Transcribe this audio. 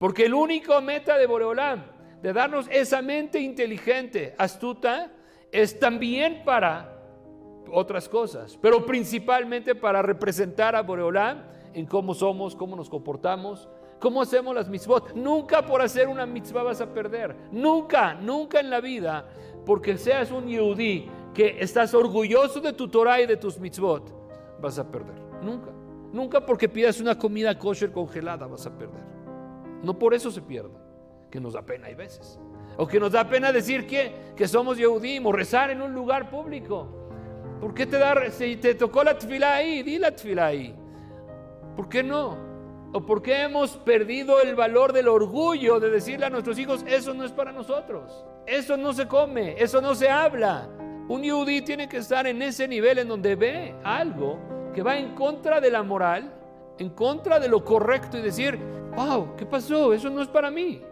Porque el único meta de Boreolam, de darnos esa mente inteligente, astuta, es también para otras cosas, pero principalmente para representar a Boreolam en cómo somos, cómo nos comportamos, cómo hacemos las mitzvot. Nunca por hacer una mitzvah vas a perder, nunca, nunca en la vida, porque seas un yudí que estás orgulloso de tu Torah y de tus mitzvot, vas a perder. Nunca, nunca porque pidas una comida kosher congelada vas a perder. No por eso se pierde, que nos da pena hay veces. O que nos da pena decir que, que somos Yehudim o rezar en un lugar público. ¿Por qué te da, si te tocó la tfila ahí, di la tfila ahí? ¿Por qué no? ¿O por qué hemos perdido el valor del orgullo de decirle a nuestros hijos, eso no es para nosotros? Eso no se come, eso no se habla. Un yudí tiene que estar en ese nivel en donde ve algo que va en contra de la moral, en contra de lo correcto y decir, wow, ¿qué pasó? Eso no es para mí.